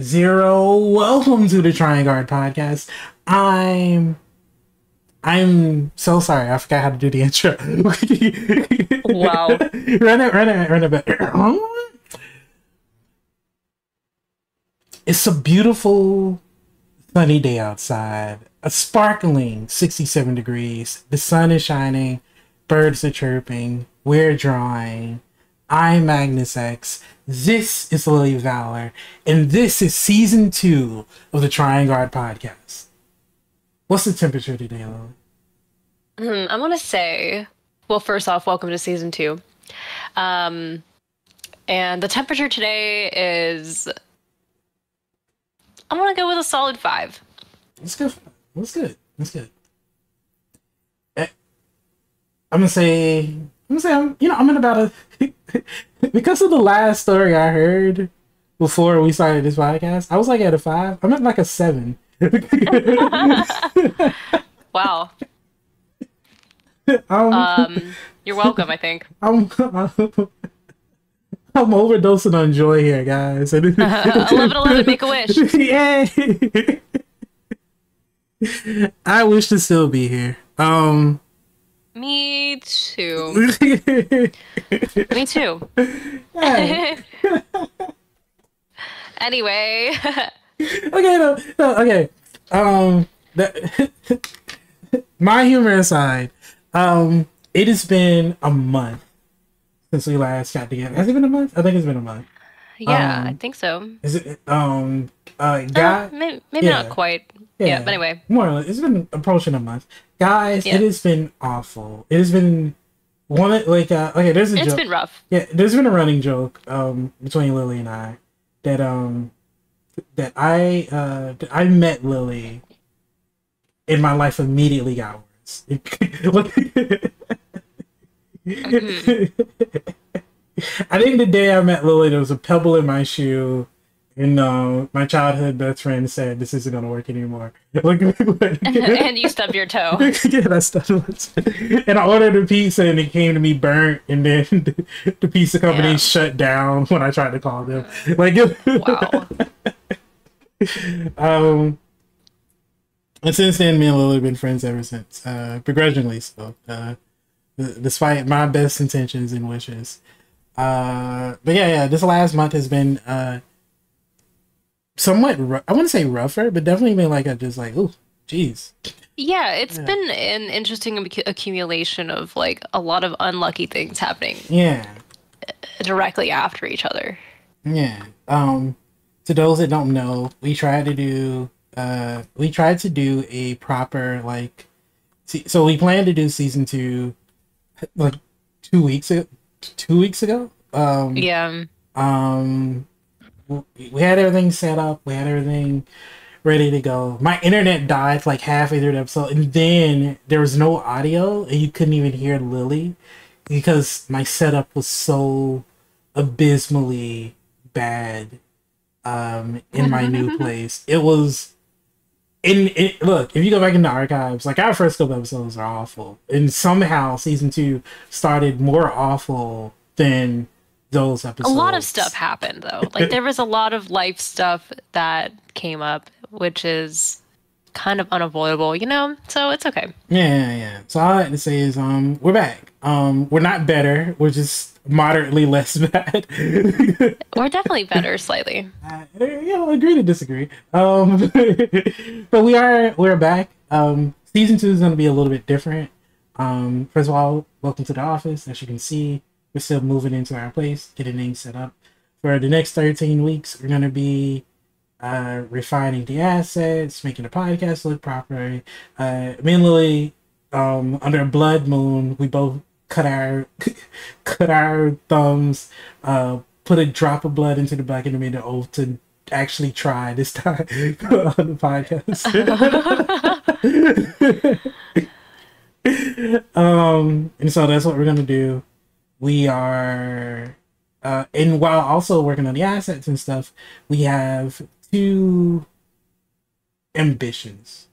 Zero. Welcome to the Trying Art podcast. I'm I'm so sorry. I forgot how to do the intro. Wow. run it, run it, run it back. It's a beautiful sunny day outside. A sparkling 67 degrees. The sun is shining. Birds are chirping. We're drawing. I'm MagnasX. This is Lily Valour. And this is season two of the Trying Art podcast. What's the temperature today, Lily? Hmm, I'm gonna say, well, first off, welcome to season two. Um, and the temperature today is, I'm gonna go with a solid five. That's good. That's good. That's good. Eh, I'm gonna say. I'm gonna say. I'm. You know. I'm in about a. because of the last story I heard before we started this podcast, I was like at a five. I'm at like a seven. Wow. I'm, Um, you're welcome. I think. I'm, I'm overdosing on joy here, guys. Eleven, eleven, make a wish. Yay! I wish to still be here. Um. Me too. Me too. Anyway, okay, no, no, okay. Um, that, my humor aside, um, it has been a month since we last got together. Has it been a month? I think it's been a month. yeah, I Um, think so. Is it? Um, uh, Uh, maybe maybe yeah. not quite. Yeah. but anyway. more or less, it's been approaching a month, guys. Yeah. It has been awful. It has been one like uh, okay. There's a It's joke. been rough. Yeah, there's been a running joke um between Lily and I that um that I uh that I met Lily and my life immediately got worse. I think the day I met Lily there was a pebble in my shoe and uh, my childhood best friend said this isn't gonna work anymore. and you stubbed your toe. yeah, that's that. And I ordered a pizza, and it came to me burnt, and then the, the pizza company Yeah. shut down when I tried to call them. Like, Wow. um, and since then, me and Lily have been friends ever since, uh, begrudgingly so, uh, despite my best intentions and wishes. Uh, but yeah, yeah, this last month has been uh, somewhat. Ru- I wouldn't say rougher, but definitely been like a just like, oh, jeez. Yeah, it's been an interesting accumulation of like a lot of unlucky things happening Yeah. directly after each other. Yeah. Um to those that don't know, we tried to do uh we tried to do a proper like see, so we planned to do season 2 like 2 weeks ago 2 weeks ago. Um Yeah. um we had everything set up, we had everything ready to go. My internet died like halfway through the episode and then there was no audio and you couldn't even hear Lily because my setup was so abysmally bad um in my new place. It was in it look, if you go back in the archives, like our first couple episodes are awful. And somehow season two started more awful than those A lot of stuff happened though. Like there was a lot of life stuff that came up, which is kind of unavoidable, you know? So it's okay. Yeah, yeah, yeah. So all I had to say is um we're back. Um we're not better, we're just moderately less bad. We're definitely better slightly. Uh, yeah, I'll agree to disagree. Um, but we are we're back. Um, season two is going to be a little bit different. Um, first of all, welcome to the office. As you can see, we're still moving into our place, getting things set up. For the next thirteen weeks, we're going to be uh, refining the assets, making the podcast look proper. Uh, me and Lily, um, under a blood moon, we both cut our cut our thumbs, uh, put a drop of blood into the bucket and made an oath to actually try this time on the podcast. um, and so that's what we're gonna do. We are, uh, and while also working on the assets and stuff, we have two ambitions.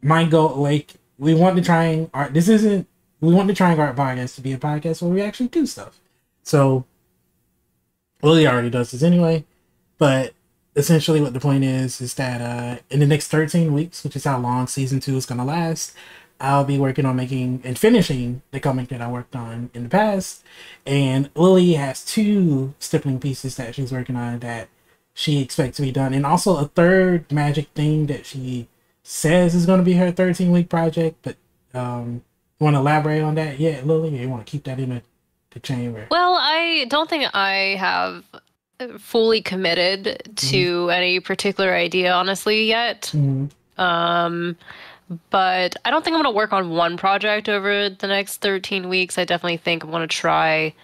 My goal, like, we want to try and art. This isn't. We want the Trying Art Podcast to be a podcast where we actually do stuff. So, Lily already does this anyway, but essentially what the point is is that uh, in the next 13 weeks, which is how long season two is going to last, I'll be working on making and finishing the comic that I worked on in the past. And Lily has two stippling pieces that she's working on that she expects to be done, and also a third magic thing that she says is going to be her 13 week project. But um, you want to elaborate on that yet, Lily? Or you want to keep that in the, the chamber? Well, I don't think I have fully committed to mm-hmm. any particular idea, honestly, yet. Mm-hmm. Um, but I don't think I'm going to work on one project over the next 13 weeks. I definitely think I'm going to try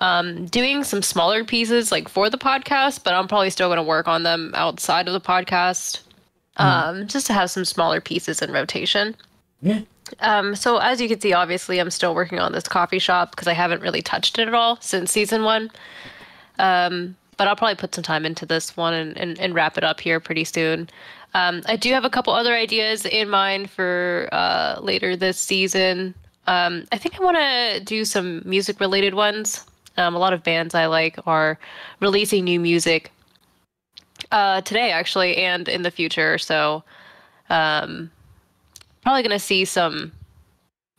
um, doing some smaller pieces like for the podcast, but I'm probably still going to work on them outside of the podcast mm. um, just to have some smaller pieces in rotation. Yeah. Um, so as you can see, obviously, I'm still working on this coffee shop because I haven't really touched it at all since season one. Um, but I'll probably put some time into this one and, and, and wrap it up here pretty soon. Um, I do have a couple other ideas in mind for uh, later this season. Um, I think I want to do some music related ones. Um, a lot of bands I like are releasing new music uh, today, actually, and in the future. So, um, probably going to see some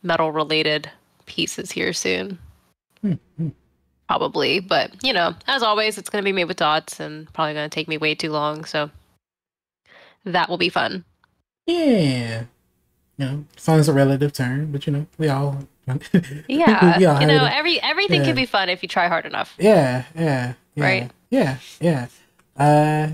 metal related pieces here soon. Mm-hmm. Probably, but you know, as always, it's going to be made with dots and probably going to take me way too long. So, that will be fun. Yeah. You know, fun is a relative term, but you know, we all yeah, you know, every everything yeah. can be fun if you try hard enough. Yeah, yeah, yeah right. Yeah, yeah. Uh,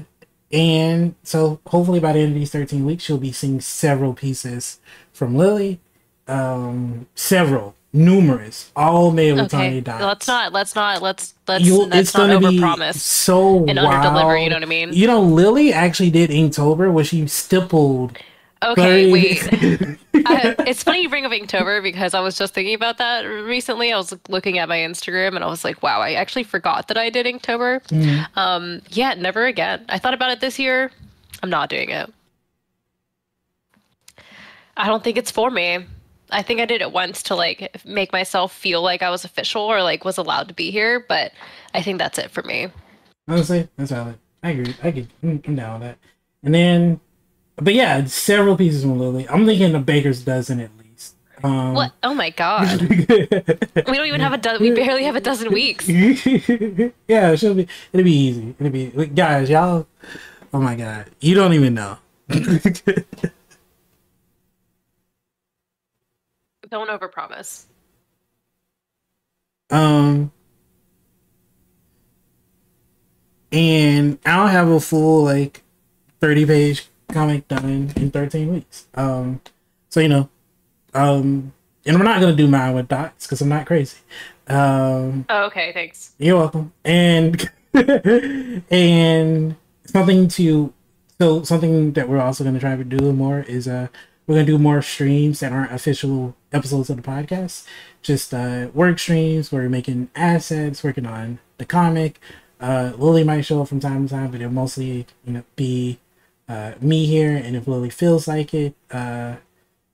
and so hopefully by the end of these thirteen weeks, you'll be seeing several pieces from Lily. Um, several, numerous, all made with okay. tiny dots. Let's not. Let's not. Let's let's. You'll, let's it's not overpromise. Be so and wild. underdeliver. You know what I mean? You know, Lily actually did Inktober, where she stippled Okay, wait. I, it's funny you bring up Inktober because I was just thinking about that recently. I was looking at my Instagram and I was like, wow, I actually forgot that I did Inktober. Mm. Um, yeah, never again. I thought about it this year. I'm not doing it. I don't think it's for me. I think I did it once to like make myself feel like I was official or like was allowed to be here, but I think that's it for me. Honestly, that's valid. I agree. I get I'm down with that. And then but yeah, several pieces from Lily. I'm thinking a baker's dozen at least. Um, what? Oh my god! we don't even have a dozen. We barely have a dozen weeks. yeah, it should be. It'll be easy. It'll be guys, y'all. Oh my god, you don't even know. don't overpromise. Um, and I don't have a full like thirty page comic done in 13 weeks. Um, so you know, um, and we're not gonna do mine with dots because I'm not crazy. Um, oh, okay, thanks. You're welcome. And and something to so something that we're also gonna try to do more is uh we're gonna do more streams that aren't official episodes of the podcast. Just uh work streams. We're making assets, working on the comic. Uh, Lily might show up from time to time, but it'll mostly you know be uh, me here, and if Lily feels like it, uh,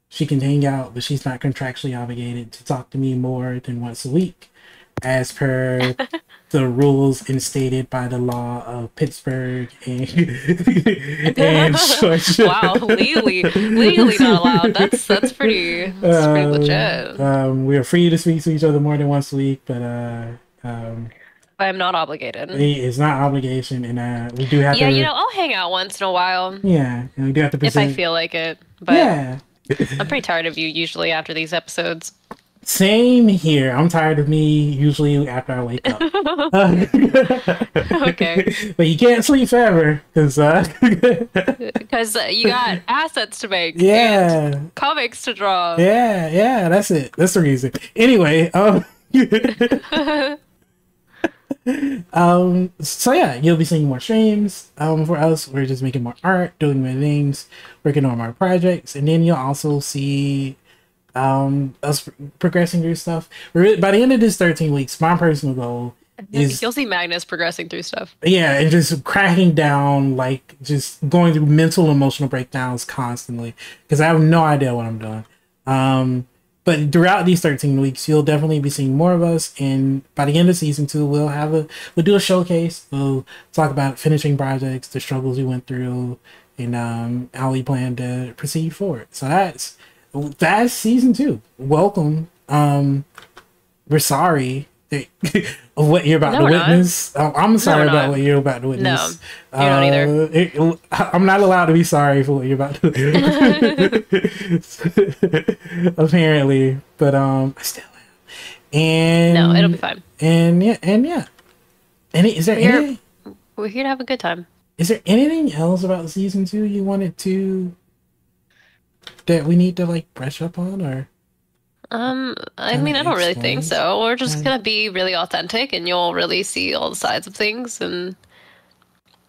she can hang out, but she's not contractually obligated to talk to me more than once a week, as per the rules instated by the law of Pittsburgh and, and wow, legally, legally not allowed. That's that's pretty, that's pretty um, legit. Um, we are free to speak to each other more than once a week, but uh, um, I am not obligated. It's not obligation, and uh, we do have yeah, to. You know, I'll hang out once in a while. Yeah, and we do have to present... if I feel like it. But yeah, I'm pretty tired of you usually after these episodes. Same here. I'm tired of me usually after I wake up. okay. But you can't sleep forever because because uh, you got assets to make. Yeah. comics to draw. Yeah, yeah. That's it. That's the reason. Anyway, um um, so yeah, you'll be seeing more streams. Um, for us, we're just making more art, doing more things, working on more projects, and then you'll also see um us progressing through stuff. By the end of this 13 weeks, my personal goal is you'll see Magnas progressing through stuff. Yeah, and just cracking down, like just going through mental emotional breakdowns constantly because I have no idea what I'm doing. Um, but throughout these 13 weeks, you'll definitely be seeing more of us. And by the end of season two, we'll have a we'll do a showcase. We'll talk about finishing projects, the struggles we went through, and um, how we plan to proceed forward. So that's that's season two. Welcome. Um, we're sorry of what you're about No, to we're not. witness. Uh, I'm sorry we're about not. what you're about to witness. No, you're not either. Uh, it- I'm not allowed to be sorry for what you're about to apparently, but um, I still am. And No, it'll be fine. And yeah, and yeah. And is there We're- any, We're here to have a good time. is there anything else about season two you wanted to that we need to like brush up on or? Um, I mean, I don't really think so. We're just gonna be really authentic, and you'll really see all the sides of things, and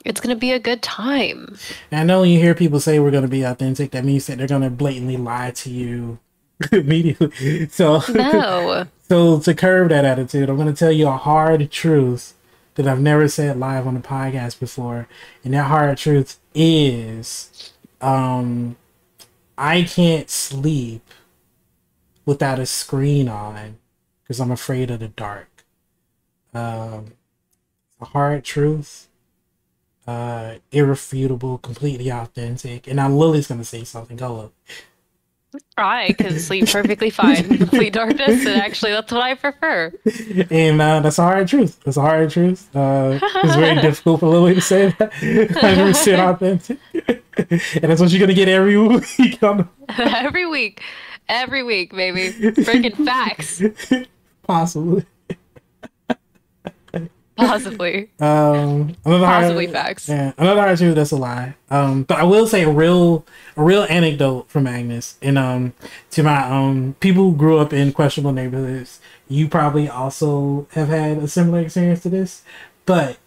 it's gonna be a good time. And I know when you hear people say we're going to be authentic, that means that they're going to blatantly lie to you immediately. So, No, so to curb that attitude, I'm going to tell you a hard truth that I've never said live on the podcast before, and that hard truth is, um, I can't sleep without a screen on because I'm afraid of the dark. Um, a hard truth uh irrefutable, completely authentic. And now Lily's gonna say something. Go look. I can sleep perfectly fine in complete darkness, and actually, that's what I prefer. And uh, that's a hard truth. That's a hard truth. Uh, it's very difficult for Lily to say that. 100% authentic. and that's what you're gonna get every week. On every week, every week, baby. Freaking facts, possibly. possibly, Um, another possibly facts. Yeah, another hard truth. That's a lie. Um, but I will say a real, a real anecdote from Agnes. And um, to my um people who grew up in questionable neighborhoods, you probably also have had a similar experience to this. But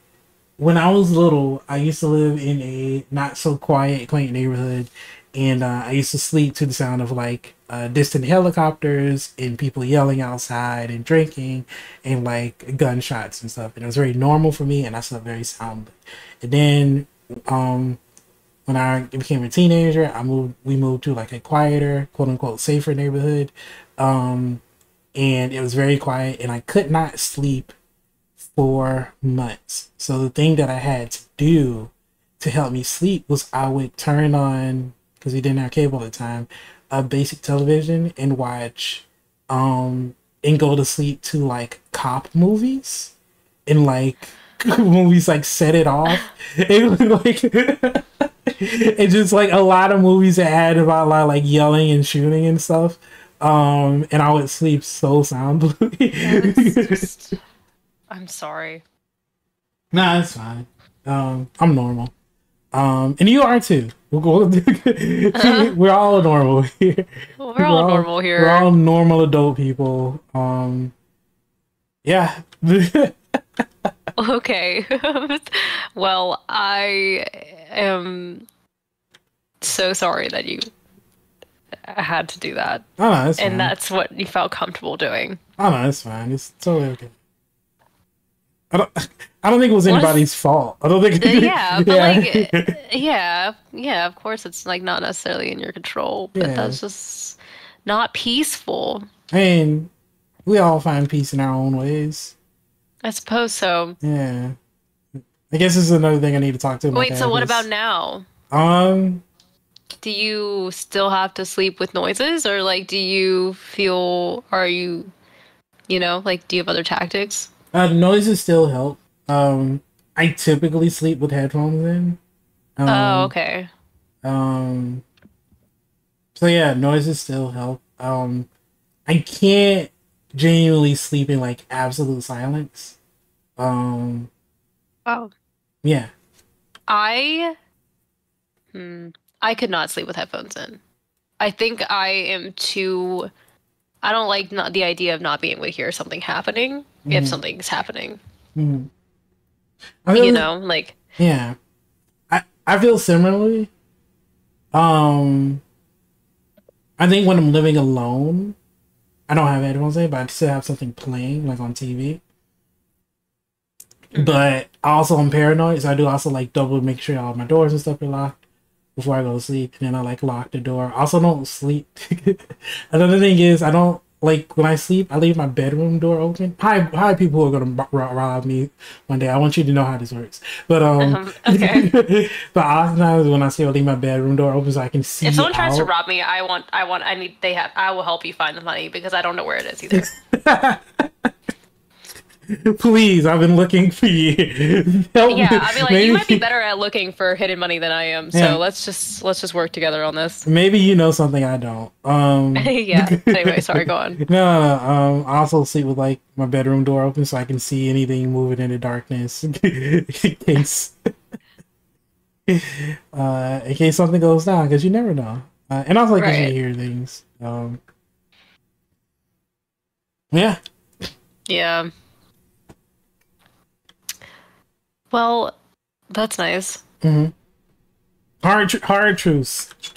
when I was little, I used to live in a not so quiet, quaint neighborhood, and uh, I used to sleep to the sound of like uh, distant helicopters and people yelling outside and drinking and like gunshots and stuff. And it was very normal for me, and I slept very soundly. And then, um, when I became a teenager, I moved. We moved to like a quieter, quote unquote, safer neighborhood, um, and it was very quiet, and I could not sleep for months. So the thing that I had to do to help me sleep was I would turn on because we didn't have cable at the time, a basic television and watch um and go to sleep to like cop movies and like movies like set it off. It was like it's just like a lot of movies that had about like, like yelling and shooting and stuff. Um and I would sleep so soundly. Just- I'm sorry. Nah, it's fine. Um, I'm normal. Um, and you are too. We're, we're all normal here. We're all normal here. We're all normal adult people. Um, yeah. Okay. well, I am so sorry that you had to do that. oh no, fine. And that's what you felt comfortable doing. oh no, that's fine. It's totally okay. I don't. I don't think it was anybody's fault. I don't think. Uh, yeah, but like, yeah, yeah, of course it's like not necessarily in your control, but Yeah. that's just not peaceful. I mean, we all find peace in our own ways. I suppose so. Yeah. I guess this is another thing I need to talk to. Wait, so what about now? Um, Do you still have to sleep with noises, or like, do you feel, are you, you know, like, do you have other tactics? Uh, noises still help. Um, I typically sleep with headphones in. Um, oh, okay. Um, so yeah, noises still help. Um, I can't genuinely sleep in like absolute silence. Um, Wow. yeah. I, hmm, I could not sleep with headphones in. I think I am too. I don't like not the idea of not being able to hear something happening if Mhm. something's happening. Mhm. I You know, like Yeah. I I feel similarly. Um I think when I'm living alone, I don't have headphones in, but I still have something playing, like on TV. Mhm. But I also am paranoid, so I do also like double make sure all my doors and stuff are locked. before I go to sleep, and then I like lock the door. Also, don't sleep. Another thing is I don't like when I sleep. I leave my bedroom door open. Hi, hi, people who are gonna rob me one day. I want you to know how this works. But um, um okay. but oftentimes when I sleep, I leave my bedroom door open so I can see. If someone out. tries to rob me, I want, I want, I need. They have. I will help you find the money because I don't know where it is either. Please, I've been looking for you. Help yeah, I mean, like maybe... you might be better at looking for hidden money than I am. So yeah. let's just let's just work together on this. Maybe you know something I don't. Um, yeah. Anyway, sorry. Go on. No, no, no. Um, I also sleep with like my bedroom door open so I can see anything moving in the darkness in case, uh, in case something goes down because you never know. Uh, and also like right. you hear things. Um, yeah. Yeah. Well, that's nice. Mm-hmm. Hard, tr- hard truths.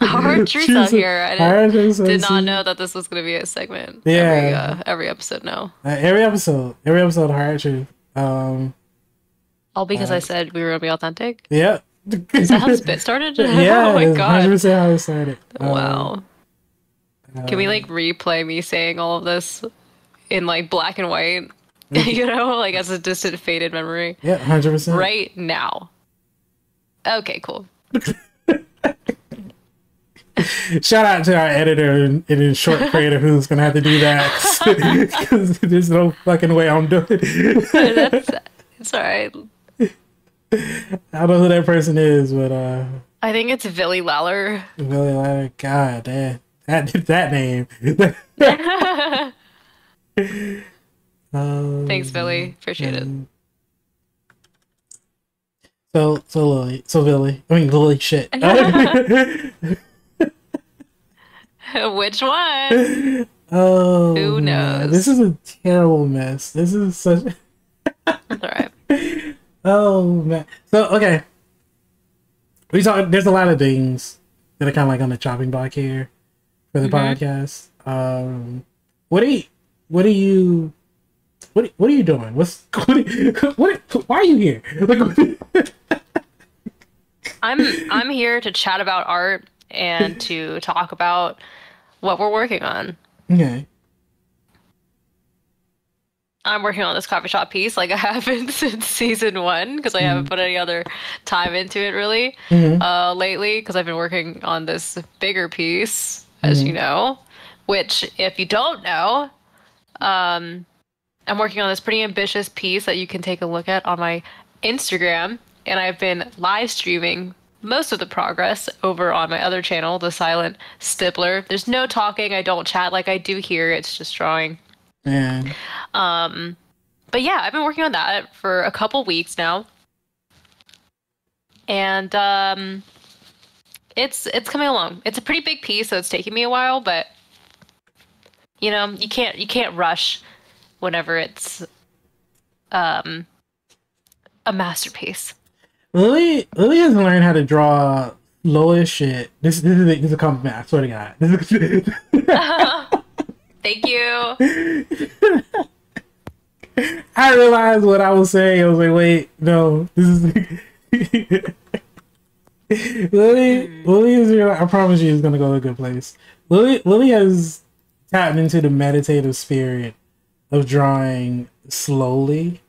hard truths out here. I did, did not know that this was going to be a segment. Yeah, every, uh, every episode. No, uh, every episode, every episode, hard truth. Um, all because uh, I said we were going to be authentic. Yeah. Is that how this bit started? yeah, oh my god, 100% how it started. Wow. Um, Can we like replay me saying all of this in like black and white? you know, like as a distant faded memory. Yeah, hundred percent. Right now. Okay, cool. Shout out to our editor and, and short creator who's gonna have to do that because there's no fucking way I'm doing it. That's it's alright. I don't know who that person is, but uh I think it's Billy Lawler. Billy Lawler, God damn. That that name. Um, Thanks, Billy. Appreciate it. So, so Lily, so Billy. I mean, Lily, shit. Which one? Oh, who knows? Man. This is a terrible mess. This is such. That's all right. Oh man. So okay, we talk. There's a lot of things that are kind of like on the chopping block here for the mm-hmm. podcast. Um, what do you? What do you? What What are you doing? What's what? what why are you here? Like, I'm I'm here to chat about art and to talk about what we're working on. Okay. I'm working on this coffee shop piece like I haven't since season one because I mm-hmm. haven't put any other time into it really mm-hmm. uh, lately because I've been working on this bigger piece, as mm-hmm. you know, which if you don't know, um, I'm working on this pretty ambitious piece that you can take a look at on my Instagram, and I've been live streaming most of the progress over on my other channel, The Silent Stippler. There's no talking, I don't chat like I do here, it's just drawing. Yeah. Um, but yeah, I've been working on that for a couple weeks now. And um, it's it's coming along. It's a pretty big piece, so it's taking me a while, but you know, you can't you can't rush whenever it's um a masterpiece. Lily Lily hasn't learned how to draw low as shit. This, this, is, a, this is a compliment, I swear to God. This is uh, Thank you. I realized what I was saying. I was like, wait, no, this is Lily. Lily is. Real, I promise you, is gonna go to a good place. Lily. Lily has tapped into the meditative spirit of drawing slowly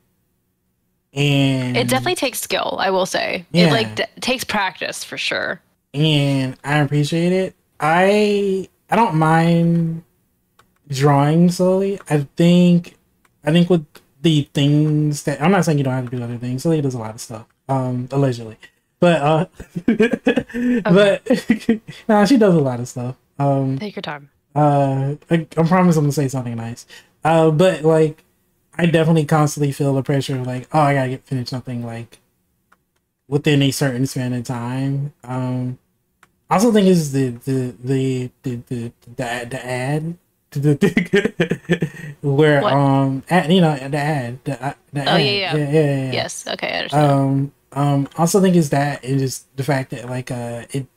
and it definitely takes skill i will say. Yeah. it like d- takes practice for sure. And i appreciate it. I i don't mind drawing slowly. I think i think with the things that i'm not saying you don't have to do other things. Slowly does a lot of stuff um allegedly. But uh but nah she does a lot of stuff. Um take your time. uh I, I promise i'm gonna say something nice uh, but like, I definitely constantly feel the pressure of like, oh, I gotta get finish something like within a certain span of time. Um, I also think is the the the the the the, the ad. The, where what? um ad, you know the ad the, uh, the oh ad. Yeah, yeah. yeah yeah yeah yes okay I understand um um also think is that it is the fact that like uh it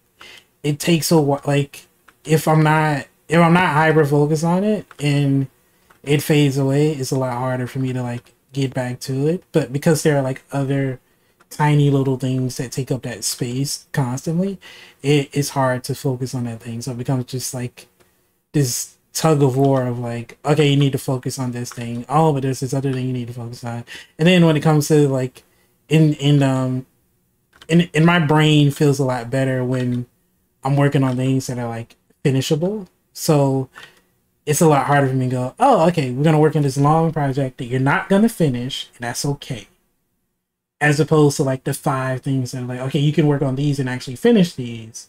it takes a while like if I'm not if I'm not hyper focused on it and it fades away, it's a lot harder for me to like get back to it. But because there are like other tiny little things that take up that space constantly, it's hard to focus on that thing. So it becomes just like this tug of war of like, okay, you need to focus on this thing. Oh, but there's this other thing you need to focus on. And then when it comes to like in in um in in my brain feels a lot better when I'm working on things that are like finishable. So it's a lot harder for me to go, oh, okay, we're gonna work on this long project that you're not gonna finish, and that's okay. As opposed to like the five things that are like, okay, you can work on these and actually finish these,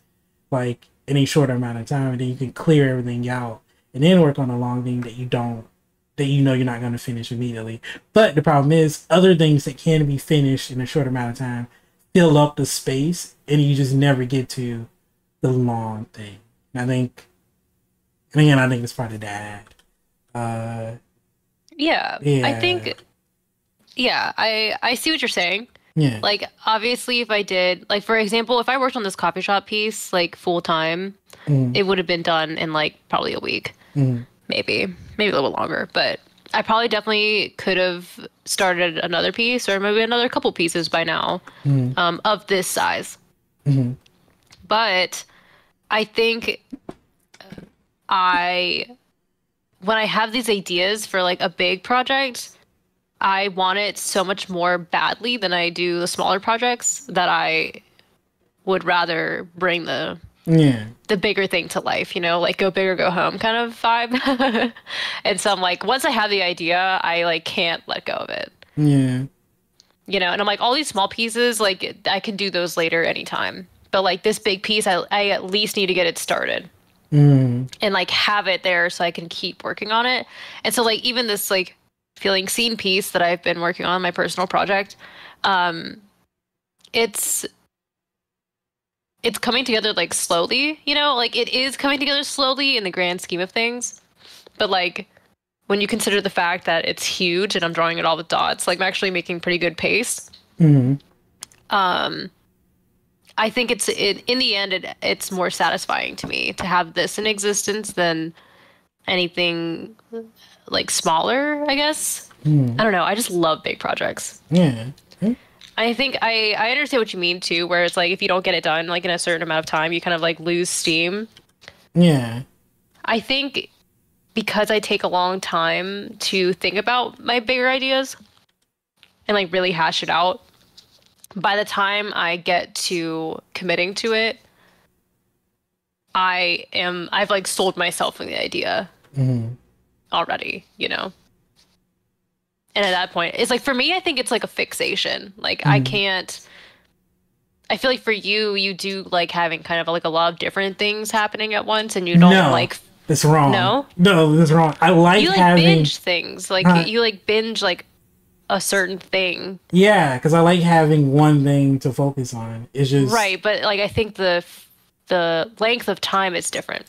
like in a shorter amount of time, and then you can clear everything out, and then work on a long thing that you don't, that you know you're not gonna finish immediately. But the problem is, other things that can be finished in a short amount of time fill up the space, and you just never get to the long thing. And I think and again, I think it's part of that. Uh, yeah, yeah. I think. Yeah, I I see what you're saying. Yeah. Like obviously, if I did, like for example, if I worked on this coffee shop piece like full time, Mm. it would have been done in like probably a week, Mm. maybe maybe a little longer. But I probably definitely could have started another piece or maybe another couple pieces by now Mm. um, of this size. Mhm. But I think I, when I have these ideas for like a big project, I want it so much more badly than I do the smaller projects that I would rather bring the Yeah. the bigger thing to life, you know, like go big or go home kind of vibe. and so I'm like, once I have the idea, I like can't let go of it. Yeah. You know, and I'm like, all these small pieces, like I can do those later anytime. But like this big piece, I, I at least need to get it started Mm. and like have it there so I can keep working on it. And so like even this like feeling seen piece that I've been working on my personal project, um, it's it's coming together like slowly, you know, like it is coming together slowly in the grand scheme of things. But like when you consider the fact that it's huge and I'm drawing it all with dots, like I'm actually making pretty good pace. Mm. Um I think it's it, in the end it, it's more satisfying to me to have this in existence than anything like smaller, I guess. Mm. I don't know. I just love big projects. Yeah. Mm. I think I I understand what you mean too where it's like if you don't get it done like in a certain amount of time, you kind of like lose steam. Yeah. I think because I take a long time to think about my bigger ideas and like really hash it out, by the time I get to committing to it, I am I've like sold myself on the idea Mm. already, you know. And at that point, it's like for me, I think it's like a fixation. Like I Mhm. can't. I feel like for you, you do like having kind of like a lot of different things happening at once, and you don't No. like That's wrong. No? No, that's wrong. I like you like having. binge things like Huh. you like binge like a certain thing Yeah, because I like having one thing to focus on. It's just right but like i think the the length of time is different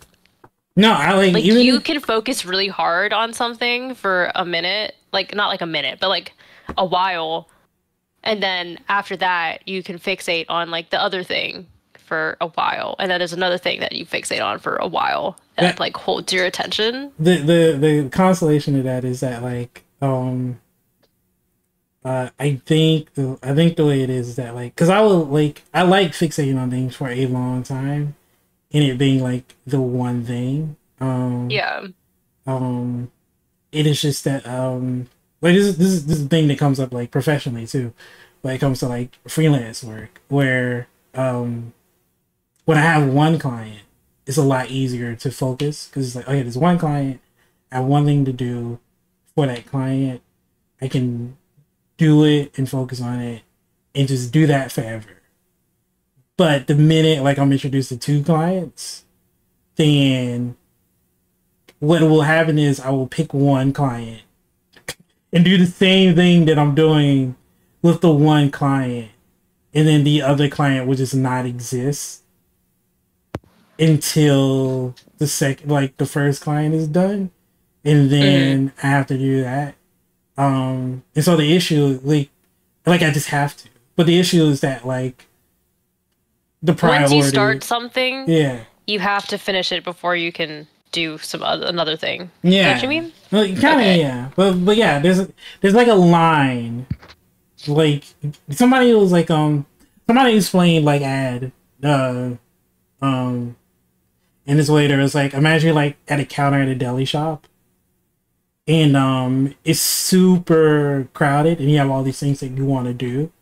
No, I like, like even. you can focus really hard on something for a minute like not like a minute but like a while and then after that you can fixate on like the other thing for a while and then there's another thing that you fixate on for a while and Yeah. like holds your attention the the the consolation of that is that like um uh I think the I think the way it is is that like because I will like I like fixating on things for a long time and it being like the one thing. Um yeah. um it is just that um like this is this is this is thing that comes up like professionally too when it comes to like freelance work where um when I have one client it's a lot easier to focus because it's like okay there's one client I have one thing to do for that client I can do it and focus on it and just do that forever. But the minute like I'm introduced to two clients then what will happen is I will pick one client and do the same thing that I'm doing with the one client, and then the other client will just not exist until the second, like the first client is done, and then mm-hmm. I have to do that. Um, and so the issue, like, like I just have to. But the issue is that like the priority. once you start something yeah. you have to finish it before you can do some other, another thing. Yeah. Know what you mean? Well, kind of Okay. yeah, but but yeah, there's there's like a line like somebody was like um somebody explained like ADD uh um in this way there was like imagine like at a counter at a deli shop and um it's super crowded and you have all these things that you want to do.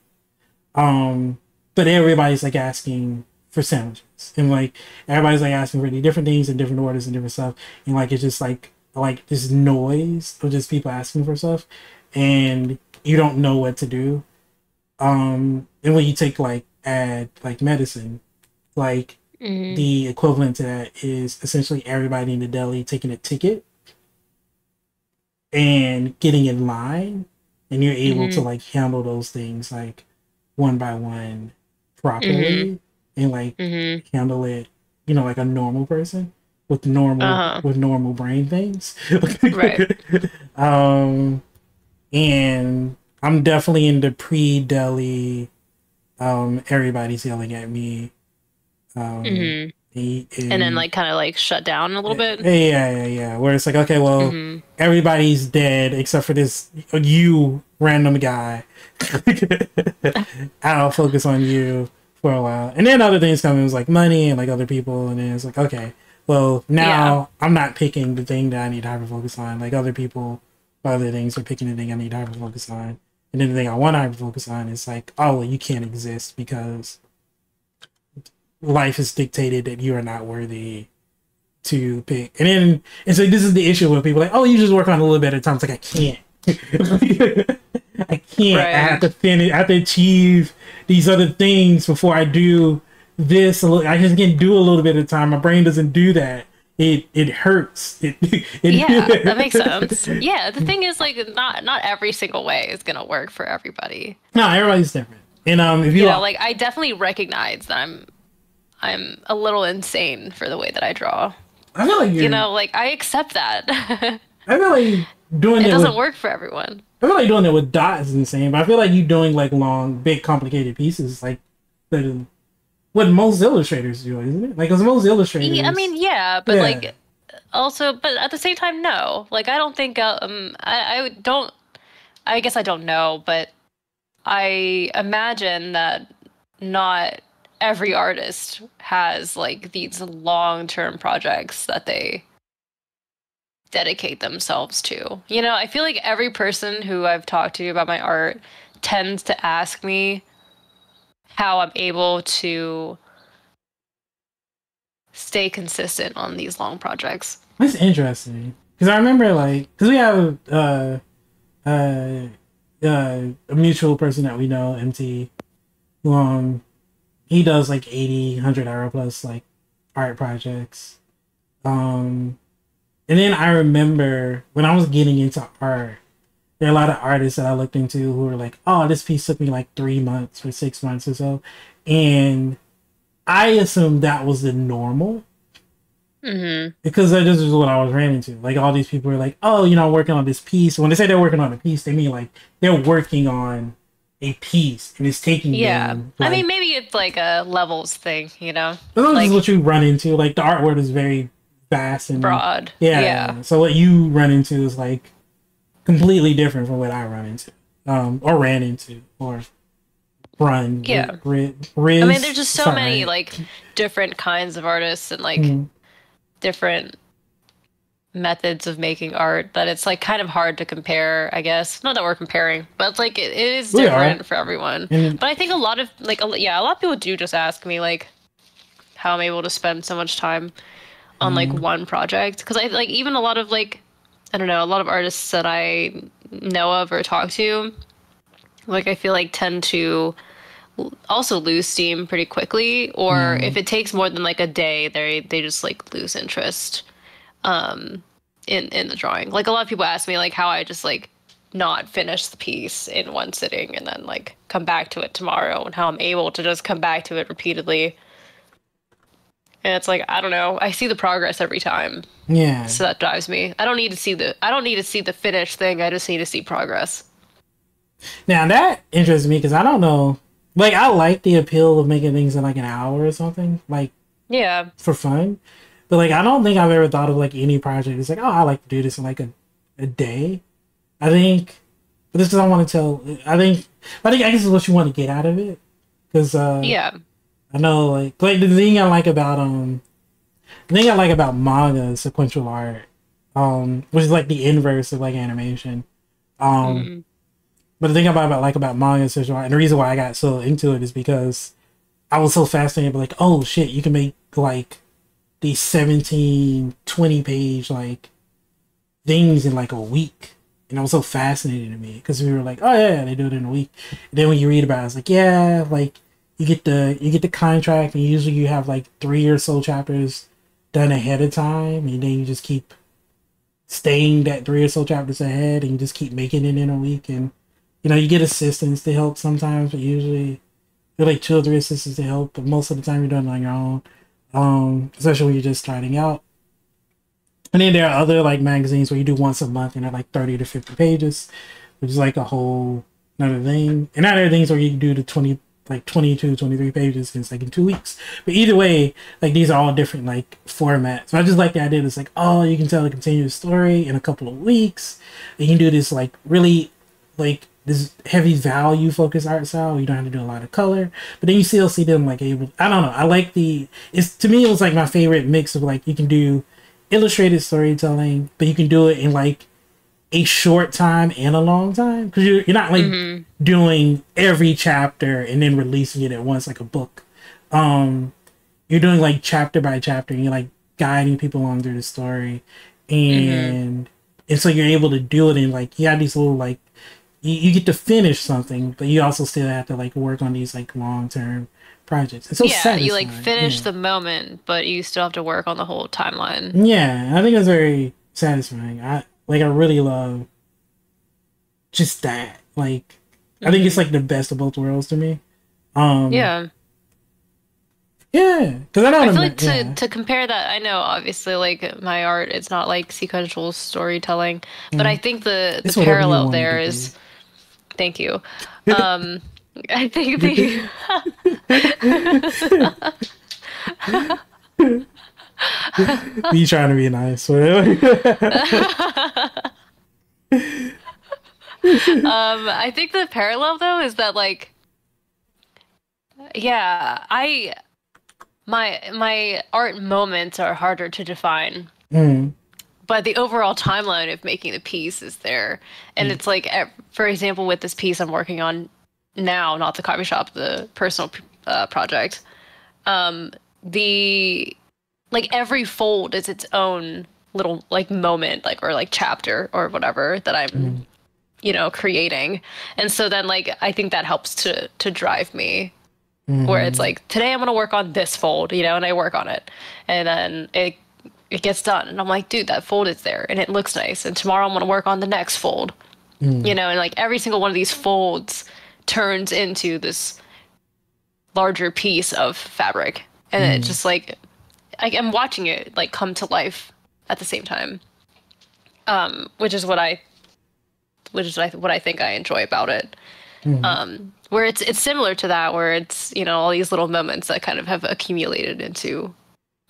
Um but everybody's like asking for sandwiches. And like everybody's like asking for different things and different orders and different stuff. And like it's just like like this noise of just people asking for stuff. And you don't know what to do. Um and when you take like ADD like medicine like Mhm. the equivalent to that is essentially everybody in the deli taking a ticket and getting in line and you're able to like handle those things like one by one properly and like Mhm. handle it you know like a normal person with normal Uh-huh. with normal brain things Right. um and i'm definitely in the pre-deli um everybody's yelling at me um And then like kind of like shut down a little bit. yeah yeah yeah, yeah. Where it's like okay well Mhm. everybody's dead except for this you random guy. I'll focus on you for a while. And then other things come in was like money and like other people. And then it's like okay well now i'm not picking the thing that i need to hyper focus on. Like other people other things are picking the thing i need to hyper focus on. And then the thing i want to hyper focus on is like oh well you can't exist because life is dictated that you are not worthy to pick. And then and so this is the issue with people like, oh, you just work on a little bit at a time. It's like I can't. I can't. I have to finish. I have to achieve these other things before I do this. I just can't do a little bit at a time. My brain doesn't do that. It it hurts. It, it Yeah, that makes sense. Yeah, the thing is like not not every single way is gonna work for everybody. No, everybody's different. And um, if you, You know, like I definitely recognize that I'm I'm a little insane for the way that I draw. I feel like you're, You know, like I accept that. I feel like doing it, doesn't with, work for everyone. I feel like doing it with dots is insane, but I feel like you doing like long, big, complicated pieces like the what most illustrators do, isn't it? Like, because most illustrators. Yeah, I mean, yeah, but Yeah. like also, but at the same time, no. Like I don't think um I I don't. I guess I don't know, but I imagine that not every artist has like these long-term projects that they dedicate themselves to. You know, I feel like every person who I've talked to about my art tends to ask me how I'm able to stay consistent on these long projects. That's interesting because I remember like because we have uh uh uh a mutual person that we know, MT, um he does like 80, 100 hour plus like art projects. Um, and then I remember when I was getting into art, there are a lot of artists that I looked into who were like, "Oh, this piece took me like three months or six months or so," and I assumed that was the normal Mm-hmm. because that just is what I was ran into. Like all these people were like, "Oh, you know, I'm working on this piece." When they say they're working on a piece, they mean like they're working on a piece, and it's taking Yeah. them. I like- mean, maybe it's like a levels thing, you know, this like- is what you run into. Like the art world is very vast and broad. Yeah. Yeah. So what you run into is like completely different from what I run into, um, or ran into, or run. Yeah. Ri- Riz, I mean, there's just so sorry. many like different kinds of artists and like Mhm. different methods of making art that it's like kind of hard to compare, I guess. Not that we're comparing, but like it, it is We are. different for everyone. And But I think a lot of like a, yeah, a lot of people do just ask me like how I'm able to spend so much time on like Mm-hmm. one project because I like even a lot of like I don't know a lot of artists that I know of or talk to like I feel like tend to also lose steam pretty quickly or Mm-hmm. if it takes more than like a day they they just like lose interest um in in the drawing like a lot of people ask me like how I just like not finish the piece in one sitting and then like come back to it tomorrow and how I'm able to just come back to it repeatedly. And it's like I don't know. I see the progress every time, yeah, so that drives me. I don't need to see the I don't need to see the finished thing. I just need to see progress. now that interests me because I don't know. Like I like the appeal of making things in like an hour or something, like Yeah, for fun. But like I don't think I've ever thought of like any project. It's like, oh, I like to do this in like a, a day. I think but this is I want to tell. I think I think I guess is what you want to get out of it because uh, yeah, I know like like the thing I like about um the thing I like about manga is sequential art, um, which is like the inverse of like animation. Um, mm. but the thing about, about like about manga and sequential art, and the reason why I got so into it is because I was so fascinated, but like, oh shit, you can make like these 17, 20 page like things in like a week. And it was so fascinating to me because we were like, oh yeah, they do it in a week. And then when you read about it, it's like, yeah, like you get the you get the contract and usually you have like three or so chapters done ahead of time and then you just keep staying that three or so chapters ahead and you just keep making it in a week and you know you get assistants to help sometimes but usually you're like two or three assistants to help but most of the time you're doing it on your own um especially when you're just starting out. And then there are other like magazines where you do once a month and they're like 30 to 50 pages which is like a whole another thing. And other things where you do the 20 like 22 23 pages in like in two weeks. But either way like these are all different like formats. So i just like the idea it's like oh you can tell a continuous story in a couple of weeks. And you can do this like really like this heavy value focused art style you don't have to do a lot of color but then you still see them like able i don't know i like the it's to me it was like my favorite mix of like you can do illustrated storytelling but you can do it in like a short time and a long time because you're, you're not like mm-hmm. doing every chapter and then releasing it at once like a book um you're doing like chapter by chapter and you're like guiding people along through the story and mm-hmm. and so you're able to do it in like you have these little like you, you get to finish something but you also still have to like work on these like long term projects it's so yeah satisfying. you like finish yeah. the moment but you still have to work on the whole timeline yeah i think it's very satisfying i like I really love just that. Like mm-hmm. I think it's mm-hmm. like the best of both worlds to me. Um Yeah. Yeah, because I don't. I feel like to, yeah. to compare that, I know obviously like my art, it's not like sequential storytelling, but mm. I think the the parallel there is. Thank you. Um, I think the. Me trying to be nice. um, I think the parallel though is that like, yeah, I my my art moments are harder to define. Mm. But the overall timeline of making the piece is there, and mm. it's like, for example, with this piece I'm working on now, not the coffee shop, the personal uh, project. Um, the like every fold is its own little like moment like or like chapter or whatever that i'm mm. you know creating and so then like i think that helps to to drive me mm. where it's like today i'm going to work on this fold you know and i work on it and then it it gets done and i'm like dude that fold is there and it looks nice and tomorrow i'm going to work on the next fold mm. you know and like every single one of these folds turns into this larger piece of fabric and mm. it just like I, am watching it like come to life at the same time, um, which is what I, which is what I, what I think I enjoy about it. Mm-hmm. Um, where it's it's similar to that, where it's you know all these little moments that kind of have accumulated into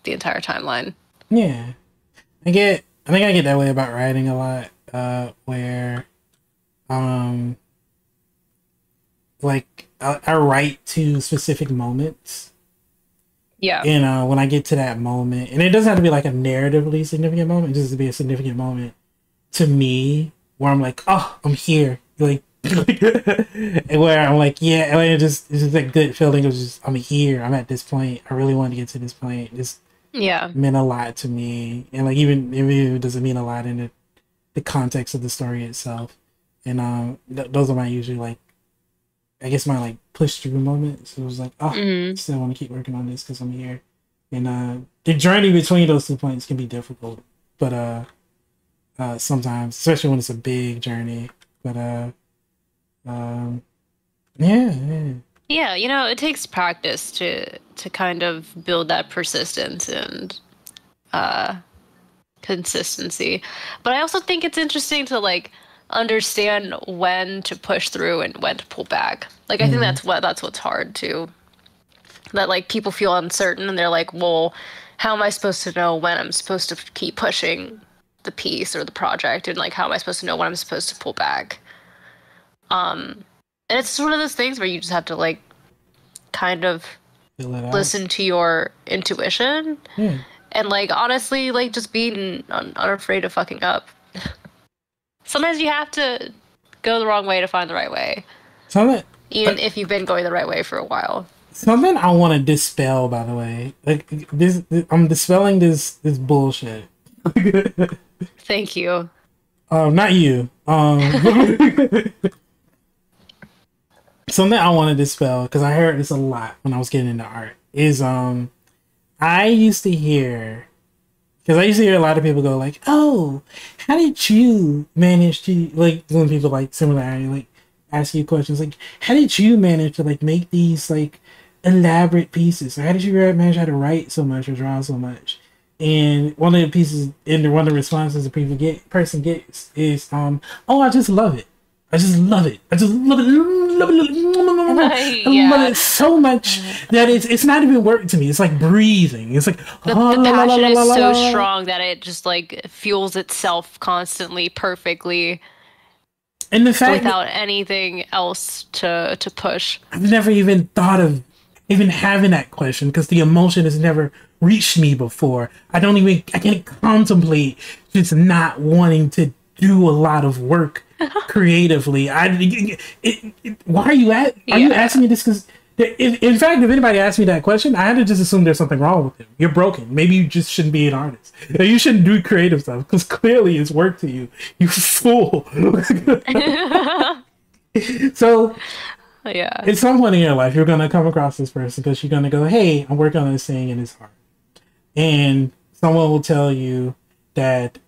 the entire timeline. Yeah, I get. I think I get that way about writing a lot, uh, where, um, like I, I write to specific moments yeah. You know, when I get to that moment, and it doesn't have to be like a narratively significant moment, it just to be a significant moment to me where I'm like, oh, I'm here. Like, where I'm like, yeah, and it just it's just a good feeling of just I'm here. I'm at this point. I really want to get to this point. This yeah meant a lot to me, and like even if it doesn't mean a lot in the the context of the story itself, and um, th- those are my usually like I guess my like push through moment. So it was like, oh, mm-hmm. still want to keep working on this because I'm here. And uh, the journey between those two points can be difficult, but uh, uh, sometimes, especially when it's a big journey. But uh, um, yeah, yeah. Yeah, you know, it takes practice to to kind of build that persistence and uh, consistency. But I also think it's interesting to like understand when to push through and when to pull back. Like I mm-hmm. think that's what that's what's hard too. That like people feel uncertain and they're like, well, how am I supposed to know when I'm supposed to keep pushing the piece or the project and like how am I supposed to know when I'm supposed to pull back? Um, and it's one of those things where you just have to like kind of listen to your intuition Yeah. and like honestly like just being un- unafraid of fucking up sometimes you have to go the wrong way to find the right way Something even if you've been going the right way for a while something I want to dispel. By the way, like this, I'm dispelling this this bullshit. thank you Um, not you. Um, something I want to dispel because I heard this a lot when I was getting into art is um, I used to hear because I used to hear a lot of people go like, "Oh, how did you manage to like?" When people like similarity like ask you questions like, "How did you manage to like make these like elaborate pieces? Or how did you manage how to write so much or draw so much?" And one of the pieces in the one of the responses the people get person gets is um oh I just love it. I just love it. I just love it. Love it, love it, love it. I love it so much that it's it's not even work to me. It's like breathing. It's like the, oh, the la, la, la, passion is la, la, so strong that it just like fuels itself constantly perfectly And the fact without anything else to to push I've never even thought of even having that question because the emotion has never reached me before. I don't even I can't contemplate just not wanting to do a lot of work creatively. I it, it, why are you at? Are you asking me this because? In, in fact, if anybody asked me that question, I had to just assume there's something wrong with you. You're broken. Maybe you just shouldn't be an artist. Or You shouldn't do creative stuff because clearly it's work to you. You fool. so yeah at some point in your life, you're gonna come across this person because you're gonna go, "Hey, I'm working on this thing and it's hard," and someone will tell you that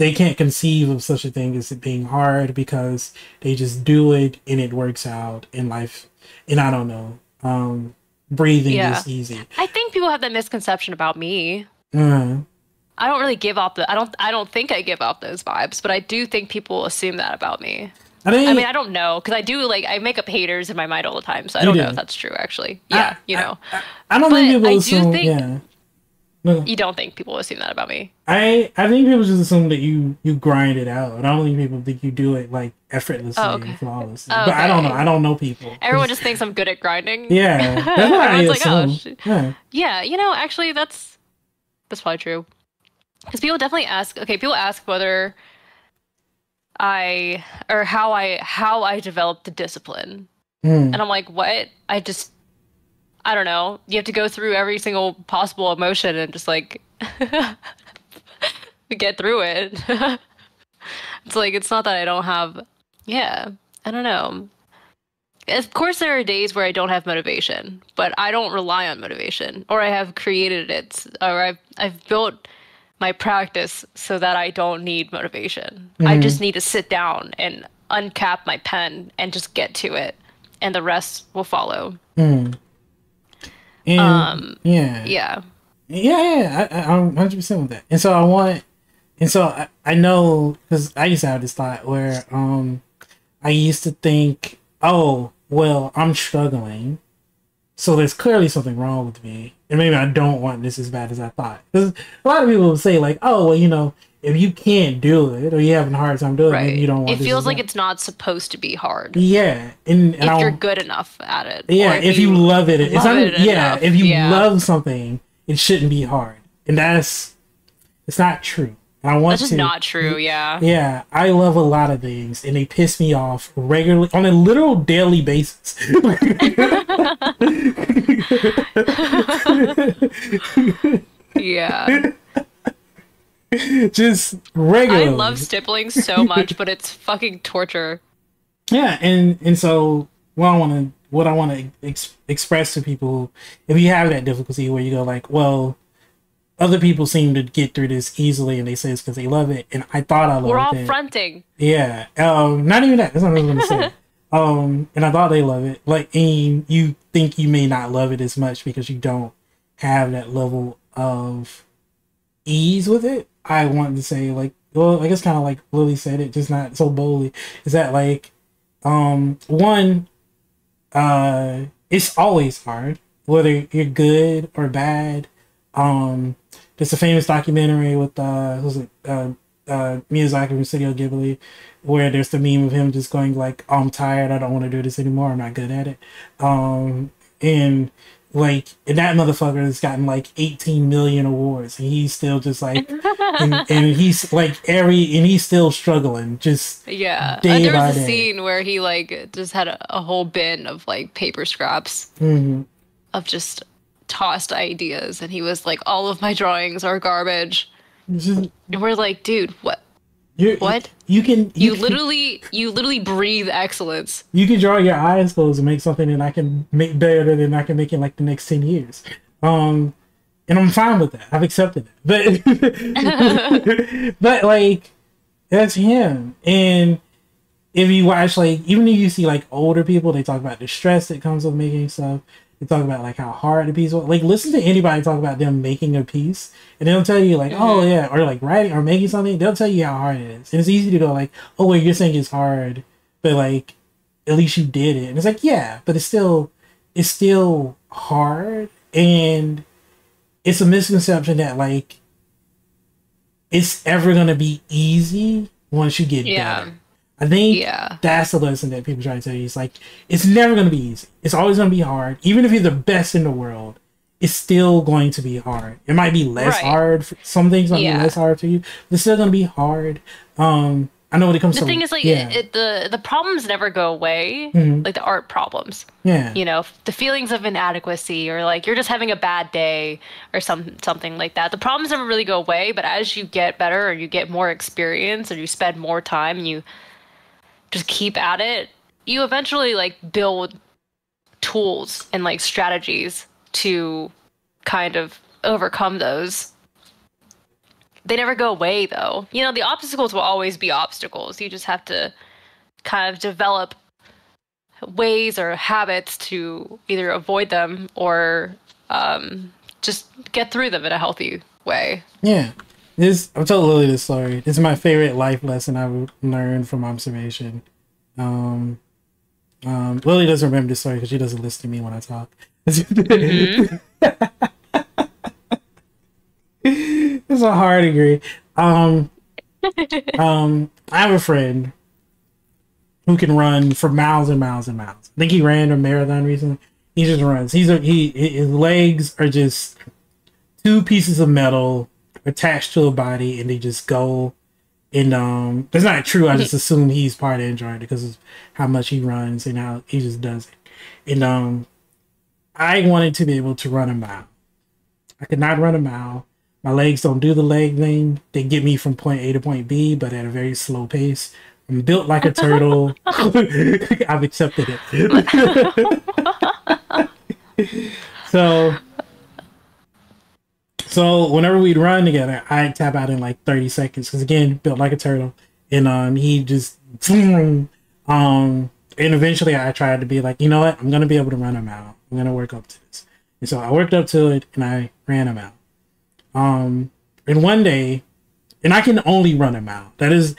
they can't conceive of such a thing as it being hard because they just do it and it works out in life. And I don't know, um, breathing Yeah. is easy. i think people have that misconception about me Uh, I don't really give off the I don't I don't think I give off those vibes, but I do think people assume that about me. I think. I mean, I don't know because I do like I make up haters in my mind all the time, so I don't do. know if that's true actually. Yeah, you know. I don't think but people I do assume. think- yeah. No, You don't think people assume that about me. I I think people just assume that you you grind it out. I don't think people think you do it like effortlessly Oh, okay. and flawlessly. But I don't know. I don't know people. Everyone just thinks I'm good at grinding. Yeah, that's what I like, oh, assume. yeah. Yeah, you know, actually, that's that's probably true. Because people definitely ask. Okay, people ask whether I or how I how I developed the discipline, Mm. and I'm like, what? I just I don't know. You have to go through every single possible emotion and just like get through it. it's like it's not that I don't have. Yeah, I don't know. Of course, there are days where I don't have motivation, but I don't rely on motivation, or I have created it, or I've I've built my practice so that I don't need motivation. I Mhm. just need to sit down and uncap my pen and just get to it, and the rest will follow. Mm. And Um, yeah, Yeah. yeah, yeah. I, I'm 100 percent with that. And so I want, and so I, I know because I used to have this thought where um I used to think, oh well, I'm struggling, so there's clearly something wrong with me, and maybe I don't want this as bad as I thought. Because a lot of people will say like, oh well, you know, if you can't do it or you're having a hard time doing it, Right. maybe you don't want. it feels like it's not supposed to be hard yeah, and, and if I you're good enough at it. Yeah, or if, you, love it, it's love not, it yeah. enough, If you yeah. love something, it shouldn't be hard, and that's it's not true. And I want That's just to. not true. Yeah. Yeah, I love a lot of things, and they piss me off regularly on a literal daily basis. Yeah. Just regular. I love stippling so much, but it's fucking torture. Yeah, and and so what I want to what I want to ex- express to people, if you have that difficulty where you go like, well, other people seem to get through this easily, and they say it's because they love it, and I thought I loved We're all it. fronting. Yeah, um, not even that. That's not what I'm gonna say. um, and I thought they love it. Like, and you think you may not love it as much because you don't have that level of ease with it. I wanted to say, like, well, I guess kind of like Lily said it, just not so boldly. Is that like, um, one, uh, it's always hard, whether you're good or bad. Um, there's a famous documentary with uh, who's it? Uh, uh, Miyazaki from Studio Ghibli, where there's the meme of him just going like, "I'm tired. I don't want to do this anymore. I'm not good at it." Um, and like and that motherfucker has gotten like 18 million awards and he's still just like and, and he's like every and he's still struggling just Yeah. Uh, day there was a day. scene where he like just had a, a whole bin of like paper scraps Mhm. of just tossed ideas and he was like all of my drawings are garbage. And we're like, dude, what you're- What? you can you can- literally you literally breathe excellence. you can draw your eyes closed and make something that I can make better than I can make in like the next 10 years. Um, and I'm fine with that. I've accepted it. But, but like, that's him. And if you watch, like, even if you see like older people, they talk about the stress that comes with making stuff. They talk about like how hard a piece was. Like, listen to anybody talk about them making a piece, and they'll tell you like, oh mm-hmm. yeah, or like writing or making something. They'll tell you how hard it is, and it's easy to go like, oh wait, you're saying it's hard, but like, at least you did it. And it's like, yeah, but it's still, it's still hard, and it's a misconception that like, it's ever gonna be easy once you get Yeah. better. I think Yeah. that's the lesson that people try to tell you. It's like it's never going to be easy. It's always going to be hard. Even if you're the best in the world, it's still going to be hard. It might be less Right. hard. For, some things might Yeah. be less hard for you, but it's still going to be hard. Um, I know when it comes to The to thing is like yeah, it, it, the the problems never go away. Mhm. Like the art problems. yeah, you know the feelings of inadequacy or like you're just having a bad day or some something like that the problems never really go away but as you get better or you get more experience or you spend more time and you just keep at it you eventually like build tools and like strategies to kind of overcome those they never go away though you know the obstacles will always be obstacles you just have to kind of develop ways or habits to either avoid them or um, just get through them in a healthy way. yeah. This I've told Lily this story. This is my favorite life lesson I've learned from observation. Um, um, Lily doesn't remember this story because she doesn't listen to me when I talk. it's a hard degree. Um, um, I have a friend who can run for miles and miles and miles. I think he ran a marathon recently. He just runs. He's a, he his legs are just two pieces of metal attached to a body, and they just go. And um, that's not true. I just assume he's part of Android because of how much he runs and how he just does it. And um, I wanted to be able to run a mile. I could not run a mile. My legs don't do the leg thing. They get me from point A to point B, but at a very slow pace. I'm built like a turtle. I've accepted it. so, so whenever we'd run together, I'd tap out in like 30 seconds because again, built like a turtle, and um, he just um, and eventually I tried to be like, you know what, I'm gonna be able to run a mile. I'm gonna work up to this, and so I worked up to it and I ran a mile. Um, and one day, and I can only run a mile. That is,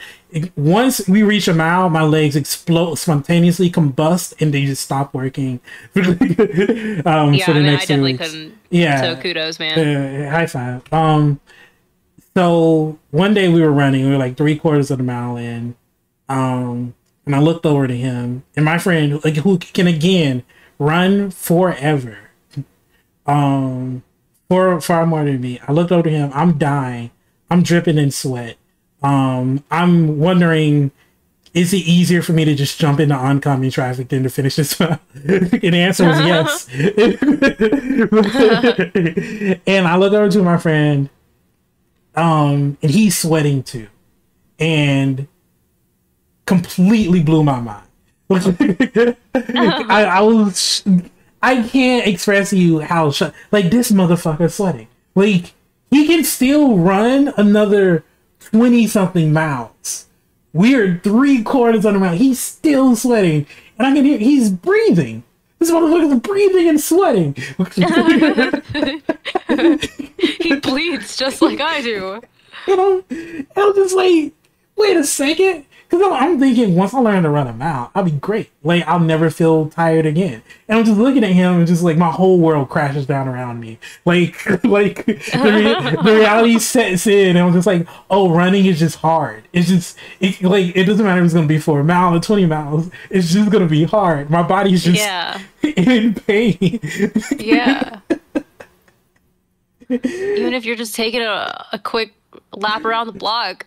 once we reach a mile, my legs explode spontaneously, combust, and they just stop working. um, Yeah, for I mean, next two definitely couldn't. Yeah. So kudos, man. Uh, high five. Um, so one day we were running. We were like three quarters of the mile in. Um, and I looked over to him, and my friend, like who can again run forever, um, for far more than me. I looked over to him. I'm dying. I'm dripping in sweat. Um, I'm wondering, is it easier for me to just jump into oncoming traffic than to finish this mile? and the answer was yes. and I look over to my friend, um, and he's sweating too, and completely blew my mind. I, I was, I can't express to you how sh- like this motherfucker sweating. Like he can still run another twenty something miles. We're three quarters mile. He's still sweating, and I can hear he's breathing. This motherfucker's breathing and sweating. he bleeds just like I do. you know, I was just like, wait a second, Because I'm thinking once I learn to run a mile, I'll be great. Like I'll never feel tired again. And I'm just looking at him and just like my whole world crashes down around me. Like like the, the reality sets in and I'm just like, oh, running is just hard. It's just it, like it doesn't matter if it's gonna be for a mile or 20 miles. It's just gonna be hard. My body's just Yeah. in pain. Yeah. Even if you're just taking a, a quick lap around the block,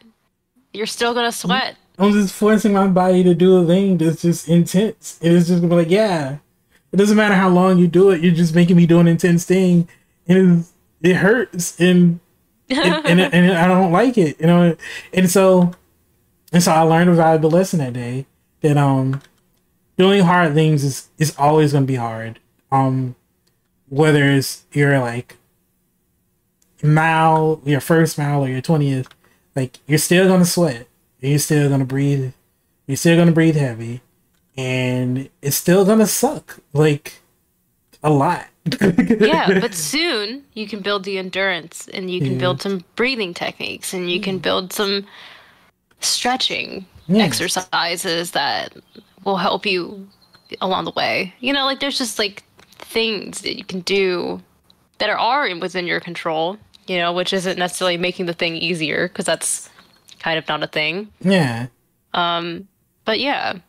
you're still gonna sweat. I'm just forcing my body to do a thing that's just intense. And it's just gonna be like, yeah. It doesn't matter how long you do it, you're just making me do an intense thing. And it's, it hurts and and, and, and I don't like it, you know. And so and so I learned a valuable lesson that day that um doing hard things is is always gonna be hard. Um whether it's you're like mile, your first mile or your twentieth, like you're still gonna sweat. You're still gonna breathe. You're still gonna breathe heavy, and it's still gonna suck like a lot. yeah, but soon you can build the endurance and you can Yeah. build some breathing techniques and you can build some stretching Yeah. exercises that will help you along the way. You know, like there's just like things that you can do that are, are within your control, you know, which isn't necessarily making the thing easier because that's kind of not a thing. yeah, Um, But yeah,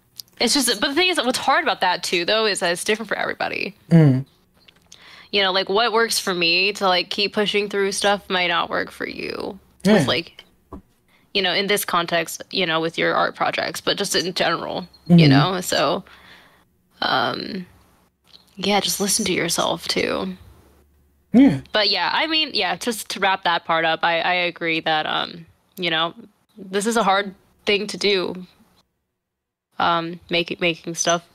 it's just, but the thing is, what's hard about that too, though, is that it's different for everybody. Mm. You know, like what works for me to like keep pushing through stuff might not work for you. Yeah. With like, you know, in this context, you know, with your art projects, but just in general, Mm-hmm. you know, so, um, yeah, just listen to yourself too. yeah, But yeah, I mean, yeah, just to wrap that part up, I, I agree that um, you know, this is a hard thing to do. Um, making making stuff.